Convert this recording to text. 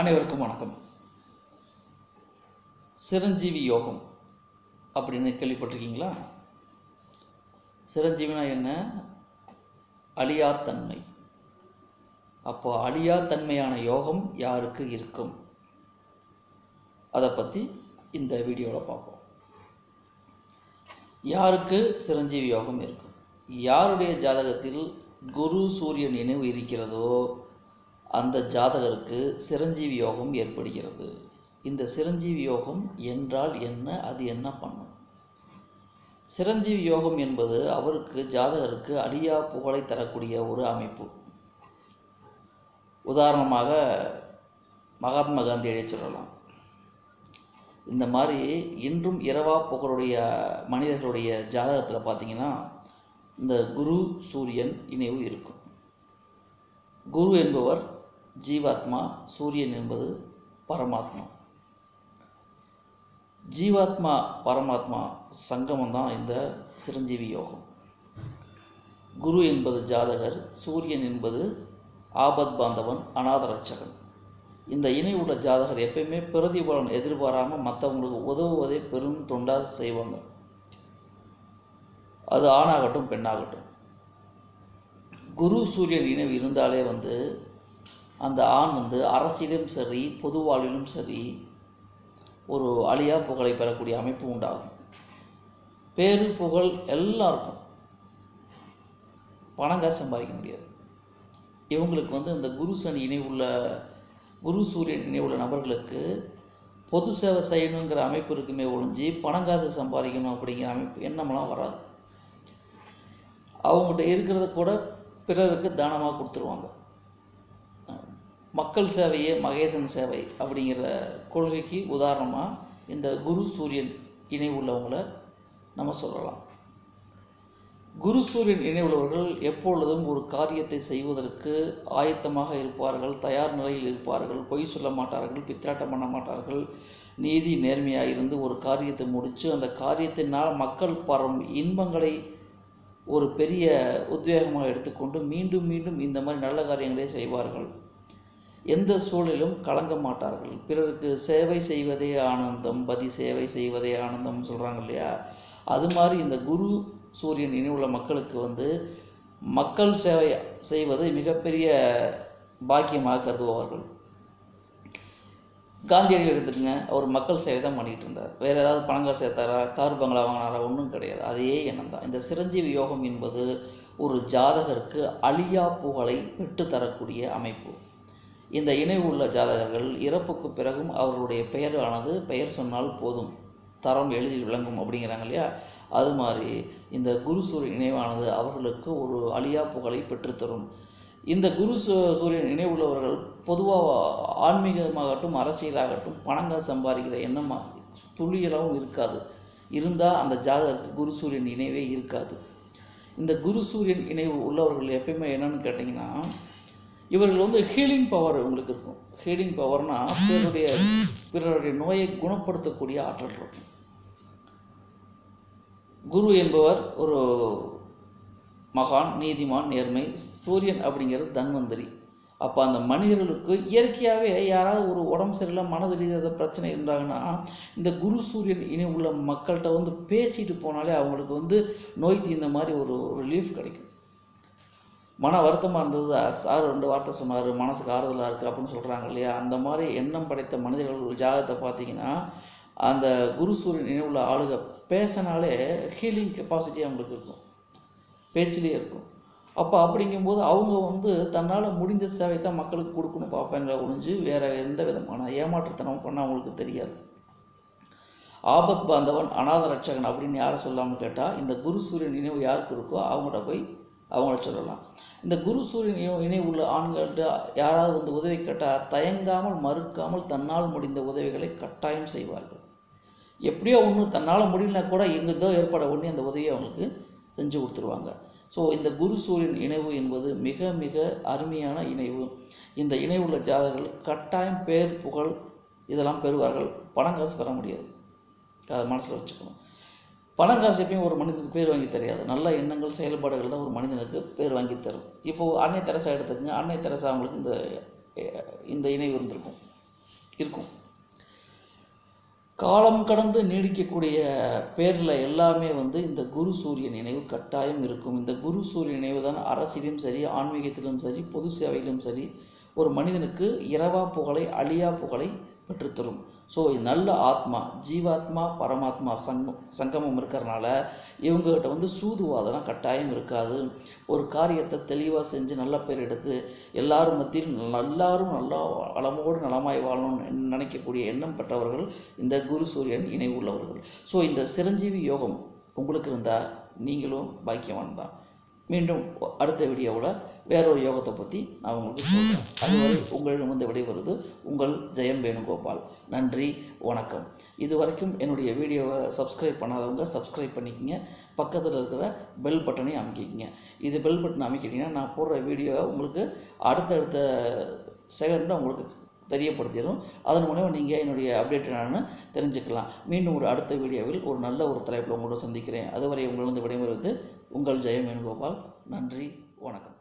அனைவருக்கும் வணக்கம். சிரஞ்சீவி யோகம் அப்படின்னு கேள்விப்பட்டிருக்கீங்களா? சிரஞ்சீவினா என்ன? அழியாத்தன்மை. அப்போ அழியாத்தன்மையான யோகம் யாருக்கு இருக்கும்? அதை பற்றி இந்த வீடியோவில் பார்ப்போம். யாருக்கு சிரஞ்சீவி யோகம் இருக்கும்? யாருடைய ஜாதகத்தில் குரு சூரியன் நினைவு இருக்கிறதோ அந்த ஜாதகருக்கு சிரஞ்சீவி யோகம் ஏற்படுகிறது. இந்த சிரஞ்சீவி யோகம் என்றால் என்ன? அது என்ன பண்ணும்? சிரஞ்சீவி யோகம் என்பது அவருக்கு ஜாதகருக்கு அடியா புகழை தரக்கூடிய ஒரு அமைப்பு. உதாரணமாக மகாத்மா காந்தியை சொல்லலாம். இந்த மாதிரி இன்றும் இரவா புகழுடைய மனிதர்களுடைய ஜாதகத்தில் பார்த்தீங்கன்னா இந்த குரு சூரியன் இணைவு இருக்கும். குரு என்பவர் ஜீவாத்மா சூரியன் என்பது பரமாத்மா. ஜீவாத்மா பரமாத்மா சங்கமம் தான் இந்த சிரஞ்சீவி யோகம். குரு என்பது ஜாதகர் சூரியன் என்பது ஆபத் பாந்தவன் அநாதரட்சகன் இந்த இணை உள்ள ஜாதகர் எப்பயுமே பிரதிபலன் எதிர்பாராமல் மற்றவங்களுக்கு உதவுவதை பெரும் தொண்டாக செய்வாங்க. அது ஆணாகட்டும் பெண்ணாகட்டும். குரு சூரியன் இணைவு இருந்தாலே வந்து அந்த ஆண் வந்து அரசியலும் சரி பொது வாழ்விலும் சரி ஒரு அழியா புகழை பெறக்கூடிய அமைப்பு உண்டாகும். பேரு புகழ் எல்லாருக்கும். பணம் காசு சம்பாதிக்க முடியாது. இவங்களுக்கு வந்து இந்த குரு சனி இணைவுள்ள குரு சூரியன் இணைவுள்ள நபர்களுக்கு பொது சேவை செய்யணுங்கிற அமைப்பு இருக்குமே ஒழிஞ்சு பணம் காசு சம்பாதிக்கணும் அப்படிங்கிற அமைப்பு எண்ணமெல்லாம் வராது. அவங்ககிட்ட இருக்கிறத கூட பிறருக்கு தானமாக கொடுத்துருவாங்க. மக்கள் சேவையே மகேசன் சேவை அப்படிங்கிற கொள்கைக்கு உதாரணமாக இந்த குரு சூரியன் இணை உள்ளவங்களை நம்ம சொல்லலாம். குரு சூரியன் இணை உள்ளவர்கள் எப்பொழுதும் ஒரு காரியத்தை செய்வதற்கு ஆயத்தமாக இருப்பார்கள் தயார் நிலையில் இருப்பார்கள் பொய் சொல்ல மாட்டார்கள் பித்திராட்டம் பண்ண மாட்டார்கள் நீதி நேர்மையாக இருந்து ஒரு காரியத்தை முடித்து அந்த காரியத்தினால் மக்கள் பரம் இன்பங்களை ஒரு பெரிய உத்வேகமாக எடுத்துக்கொண்டு மீண்டும் மீண்டும் இந்த மாதிரி நல்ல காரியங்களே செய்வார்கள். எந்த சூழலிலும் கலங்க மாட்டார்கள். பிறருக்கு சேவை செய்வதே ஆனந்தம் பதி சேவை செய்வதே ஆனந்தம் சொல்கிறாங்க இல்லையா? அது மாதிரி இந்த குரு சூரியன் இணைவுள்ள மக்களுக்கு வந்து மக்கள் சேவை செய்வது மிகப்பெரிய பாக்கியமாக கருதுபவர்கள். காந்தியடிகள் எடுத்துக்கங்க அவர் மக்கள் சேவை தான் பண்ணிகிட்டு இருந்தார். வேறு ஏதாவது பணங்கள் சேர்த்தாரா கார் பங்களா வாங்கினாரா ஒன்றும் கிடையாது. அதே எண்ணம் தான். இந்த சிரஞ்சீவி யோகம் என்பது ஒரு ஜாதகருக்கு அழியா புகழை பெற்றுத்தரக்கூடிய அமைப்பு. இந்த இணை உள்ள ஜாதகர்கள் இறப்புக்கு பிறகும் அவர்களுடைய பெயரானது பெயர் சொன்னால் போதும். தரம் எளிதில் விளங்கும் அப்படிங்கிறாங்க இல்லையா? அது மாதிரி இந்த குரு சூரியன் இணைவானது அவர்களுக்கு ஒரு அழியா புகழை பெற்றுத்தரும். இந்த குரு சூரியன் இணைவுள்ளவர்கள் பொதுவாக ஆன்மீகமாகட்டும் அரசியலாகட்டும் பணங்கள் சம்பாதிக்கிற எண்ணமாக துளியளவும் இருக்காது. இருந்தால் அந்த ஜாதகருக்கு குரு சூரியன் இணைவே இருக்காது. இந்த குரு சூரியன் இணைவு உள்ளவர்கள் எப்பயுமே என்னன்னு கேட்டிங்கன்னா இவர்கள் வந்து ஹீலிங் பவர் இவங்களுக்கு இருக்கும். ஹீலிங் பவர்னால் பிறருடைய பிறருடைய நோயை குணப்படுத்தக்கூடிய ஆற்றல் இருக்கும். குரு என்பவர் ஒரு மகான் நீதிமான் நேர்மை சூரியன் அப்படிங்கிறது தன்வந்தரி. அப்போ அந்த மனிதர்களுக்கு இயற்கையாகவே யாராவது ஒரு உடம்பு சரியில்லை மனது ரீதியாக பிரச்சனை இருந்தாங்கன்னா இந்த குரு சூரியன் இனி உள்ள மக்கள்கிட்ட வந்து பேசிட்டு போனாலே அவங்களுக்கு வந்து நோய் தீர்ந்த மாதிரி ஒரு ரிலீஃப் கிடைக்கும். மன வருத்தமாக இருந்தது. சார் ரெண்டு வார்த்தை சொன்னார் மனசுக்கு ஆறுதலாக இருக்குது அப்படின்னு சொல்கிறாங்க இல்லையா? அந்த மாதிரி எண்ணம் படைத்த மனிதர்கள் ஜாதகத்தை பார்த்தீங்கன்னா அந்த குரு சூரியன் நினைவுள்ள ஆளுக பேசினாலே ஹீலிங் கெப்பாசிட்டி அவங்களுக்கு இருக்கும். பேச்சிலே இருக்கும். அப்போ அப்படிங்கும்போது அவங்க வந்து தன்னால் முடிந்த சேவை தான் மக்களுக்கு கொடுக்கணும் பார்ப்பாங்களே ஒழிஞ்சு வேறு எந்த விதமான ஏமாற்றுத்தனமும் பண்ண அவங்களுக்கு தெரியாது. ஆபத் பாந்தவன் அநாத ரட்சகன் அப்படின்னு யாரை சொல்லாமல் கேட்டால் இந்த குரு சூரியன் நினைவு யாருக்கு இருக்கோ அவங்கள்ட்ட போய் அவங்கள சொல்லலாம். இந்த குரு சூரியன் இணை உள்ள ஆண்கள்கிட்ட யாராவது வந்து உதவி கேட்டால் தயங்காமல் மறுக்காமல் தன்னால் முடிந்த உதவிகளை கட்டாயம் செய்வார்கள். எப்படியோ ஒன்று தன்னால் முடியலனா கூட எங்கேதோ ஏற்பட ஒன்று அந்த உதவியை அவங்களுக்கு செஞ்சு கொடுத்துருவாங்க. ஸோ இந்த குரு சூரியன் இணைவு என்பது மிக மிக அருமையான இணைவு. இந்த இணைவுள்ள ஜாதகர்கள் கட்டாயம் பேர் புகழ் இதெல்லாம் பெறுவார்கள். பணம் காசு பெற முடியாது. அதை மனசில் வச்சுக்கணும். பணம் காசு எப்பயும் ஒரு மனிதனுக்கு பேர் வாங்கி தெரியாது. நல்ல எண்ணங்கள் செயல்பாடுகள் தான் ஒரு மனிதனுக்கு பேர் வாங்கி தரும். இப்போது அன்னை தெரசா எடுத்துக்கங்க. அன்னை தெரசா அவங்களுக்கு இந்த இந்த இணைவு இருந்திருக்கும். இருக்கும். காலம் கடந்து நீடிக்கக்கூடிய பேரில் எல்லாமே வந்து இந்த குரு சூரிய நினைவு கட்டாயம் இருக்கும். இந்த குரு சூரிய நினைவு தான் அரசியலும் சரி ஆன்மீகத்திலும் சரி பொது சேவையிலும் சரி ஒரு மனிதனுக்கு இரவா புகழை அழியா புகழை பெற்றுத்தரும் ஸோ நல்ல ஆத்மா ஜீவாத்மா பரமாத்மா சங்கம் சங்கமம் இருக்கிறனால இவங்ககிட்ட வந்து சூதுவாதம்லாம் கட்டாயம் இருக்காது. ஒரு காரியத்தை தெளிவாக செஞ்சு நல்ல பேர் எடுத்து எல்லாரும் மத்தியில் எல்லாரும் நல்லா வளமோடு நலமாய் வாழணும்னு நினைக்கக்கூடிய எண்ணம் பெற்றவர்கள் இந்த குரு சூரியன் இணைவு உள்ளவர்கள் ஸோ இந்த சிரஞ்சீவி யோகம் உங்களுக்கு இருந்தால் நீங்களும் பாக்கியவான் தான் மீண்டும் அடுத்த வீடியோவில் வேறொரு யோகத்தை பற்றி நான் உங்களுக்கு சொல்கிறேன் அதுவரை உங்களிடம் வந்து விடைபெறுவது உங்கள் ஜெயம் வேணுகோபால். நன்றி வணக்கம். இது வரைக்கும் என்னுடைய வீடியோவை சப்ஸ்கிரைப் பண்ணாதவங்க சப்ஸ்கிரைப் பண்ணிக்கங்க. பக்கத்தில் இருக்கிற பெல் பட்டனையும் அமைக்கிக்கிங்க. இது பெல் பட்டன் அமைக்கிட்டிங்கன்னா நான் போடுற வீடியோவை உங்களுக்கு அடுத்தடுத்த செகண்டில் உங்களுக்கு தெரியப்படுத்திடும். அதன் மூலமாக நீங்கள் என்னுடைய அப்டேட் என்னென்னு தெரிஞ்சுக்கலாம். மீண்டும் ஒரு அடுத்த வீடியோவில் ஒரு நல்ல ஒரு தலைப்பில் உங்களோட சந்திக்கிறேன். அதுவரை உங்களிடம் விடைபெறுவது உங்கள் ஜெயம் வேணுகோபால் நன்றி வணக்கம்.